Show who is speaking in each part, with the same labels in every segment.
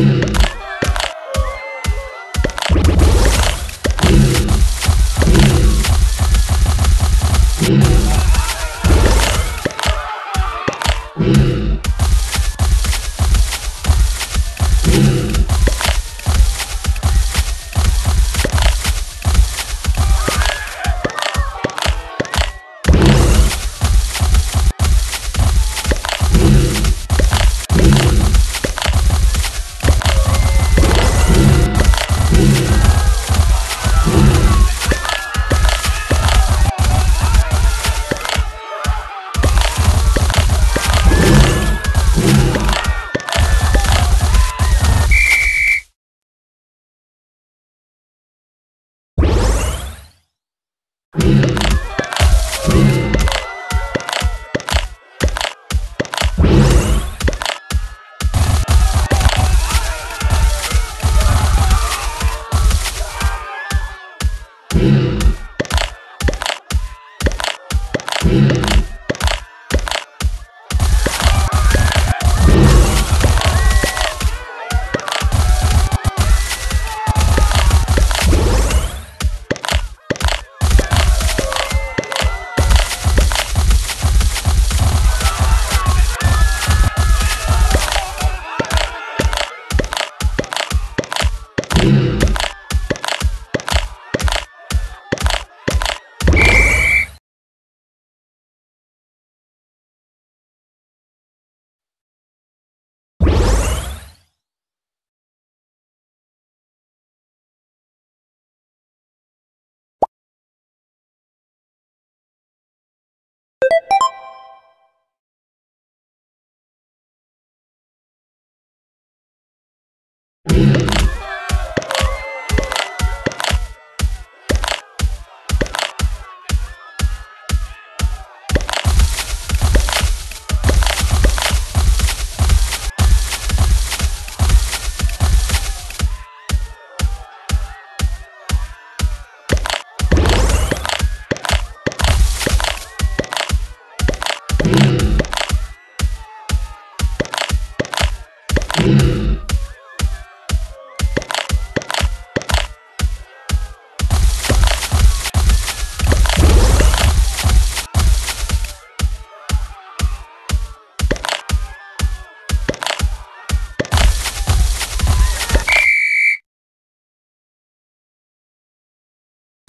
Speaker 1: Thank you. you.
Speaker 2: Thank mm -hmm. you.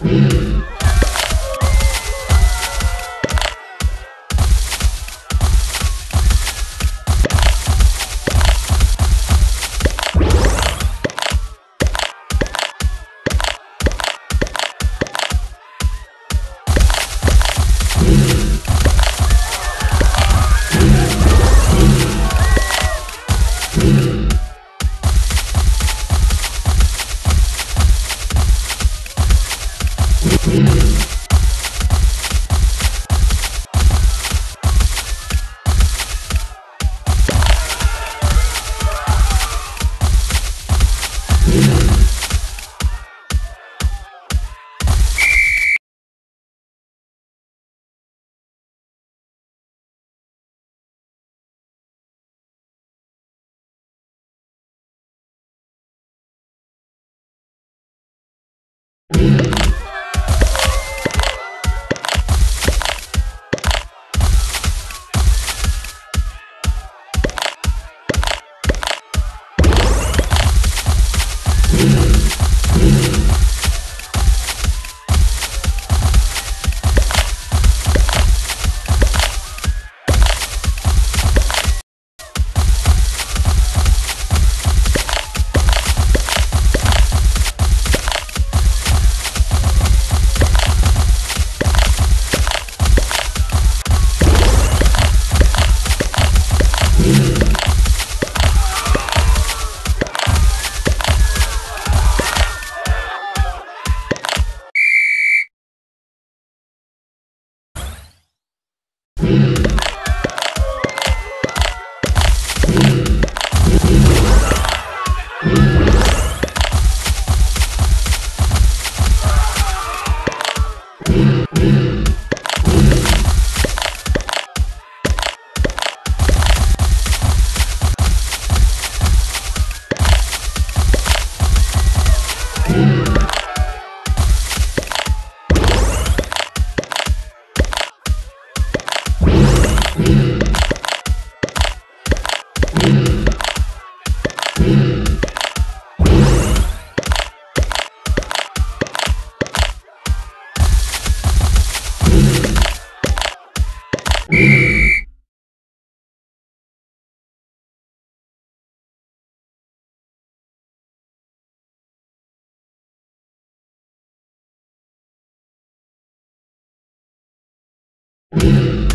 Speaker 2: Yeah. Yeah. Yeah. Hum, hum. Yeah.